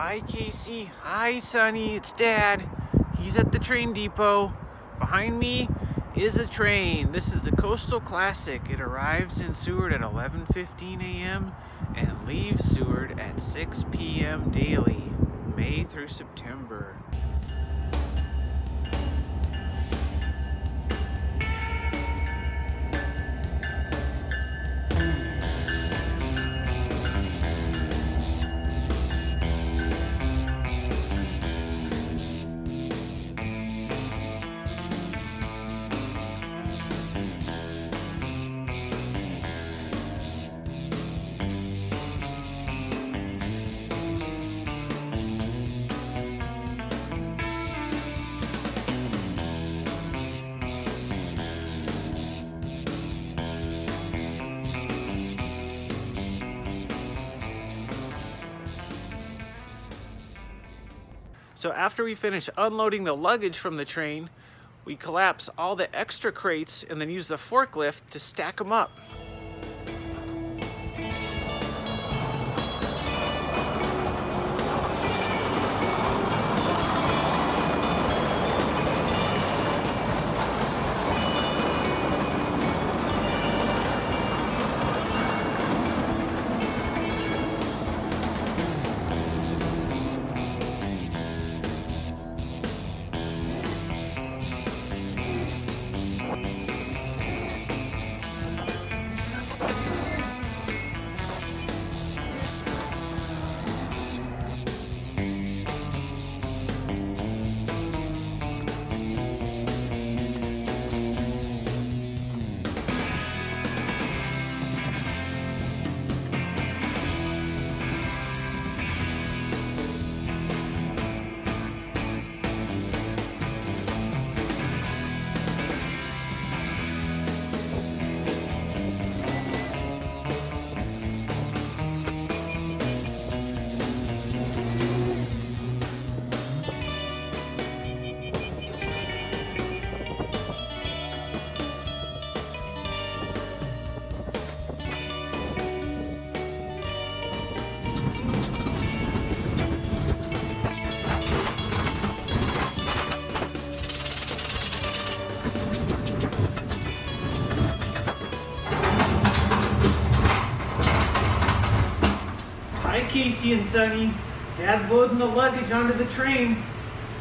Hi, Casey. Hi, Sonny. It's Dad. He's at the train depot. Behind me is a train. This is the Coastal Classic. It arrives in Seward at 11.15 a.m. and leaves Seward at 6 p.m. daily, May through September. So after we finish unloading the luggage from the train, we collapse all the extra crates and then use the forklift to stack them up. Casey and Sonny. Dad's loading the luggage onto the train.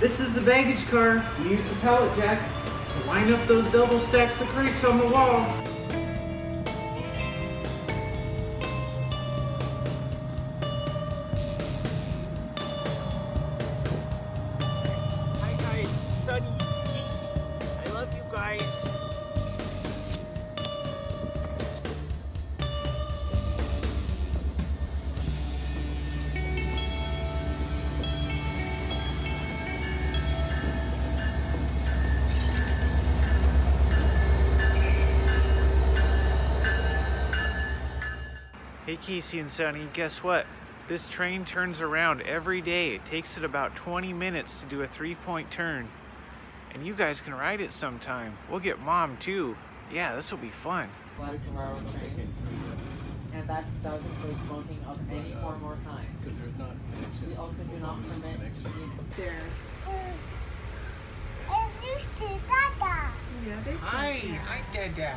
This is the baggage car. Use the pallet jack to line up those double stacks of crates on the wall. Hey Casey and Sonny, guess what? This train turns around every day. It takes it about 20 minutes to do a three-point turn. And you guys can ride it sometime. We'll get mom too. Yeah, this will be fun. less of our trains. And that does include smoking of any form or kind. Because there's not connections. We also do not permit there. It's used to Dada. Yeah, there's Dada. Hi, Dad. hi Dada.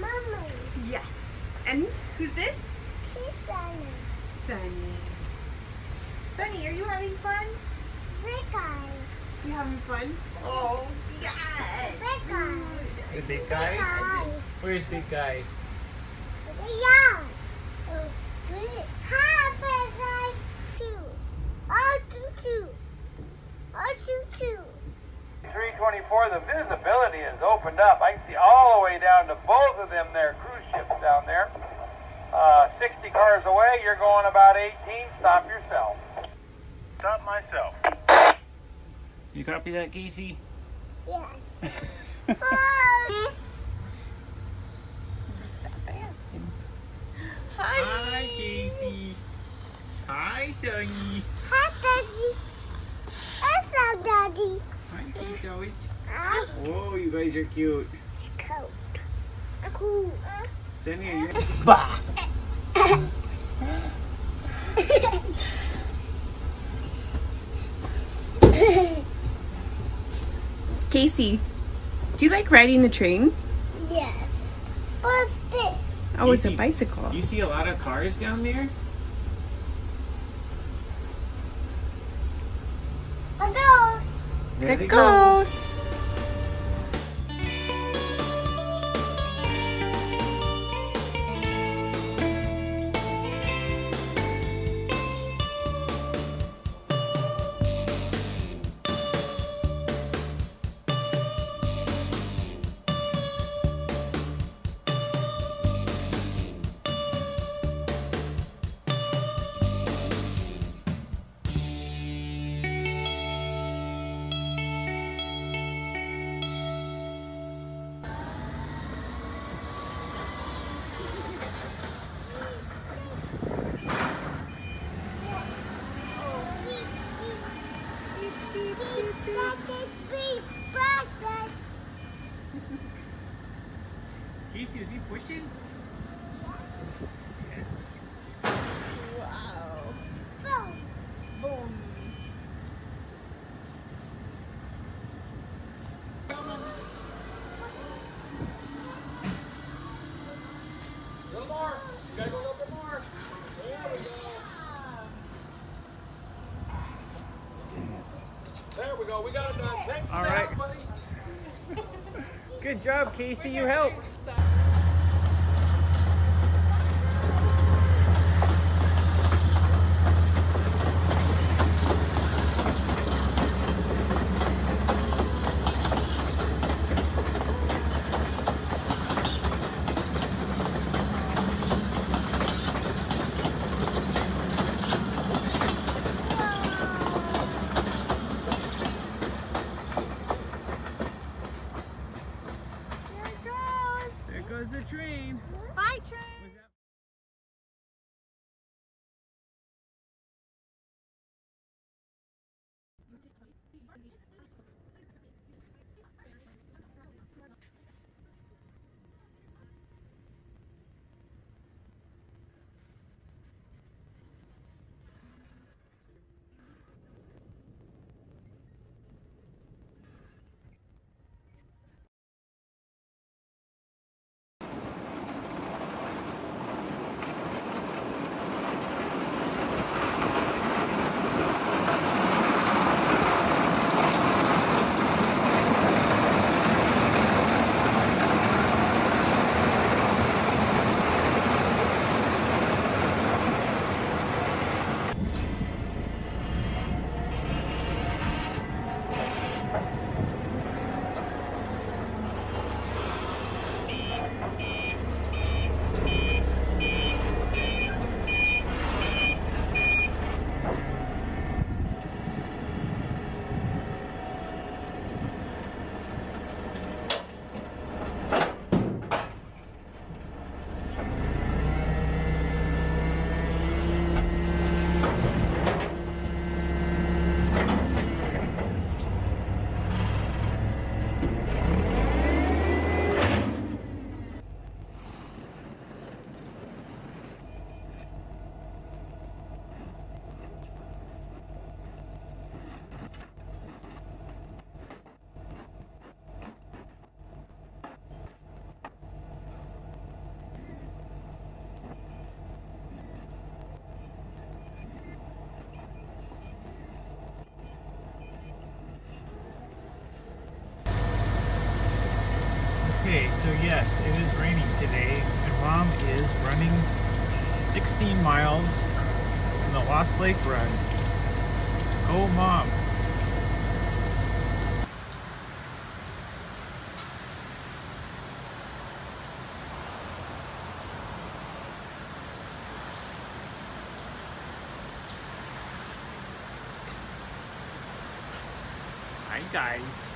Mommy. Yes. And who's this? Kiss Sonny. Sonny. Sonny, are you having fun? Big guy. You having fun? Oh, yes. Big guy. The big Big guy? guy. Where's big guy? Yeah. Oh, good. Hi, big guy. Two. Oh, two, two. Oh, two, two. 324, the visibility is opened up. I can see all the way down to both of them there, cruise ships down there. Uh, 60 cars away, you're going about 18. Stop yourself. Stop myself. You copy that, Casey? Yes. oh. Hi, Casey. Hi, Sonny. Hi, Daddy. Hello, Daddy. Hi, Casey. Ah, Whoa, you guys are cute. coat. Cool. Sonny, are you? Casey, do you like riding the train? Yes. What's this? Oh, it's a bicycle. Do you see a lot of cars down there? There, there goes. There goes. Is he pushing? A little more. You gotta go a little bit. There we go. There we go. We got it done. Thanks All right. help. Good job, Casey. You helped. Goes. The train. Bye, train. So yes, it is raining today, and Mom is running 16 miles in the Lost Lake Run. Go, Mom! Hi, guys.